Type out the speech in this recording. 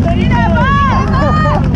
¡Mira,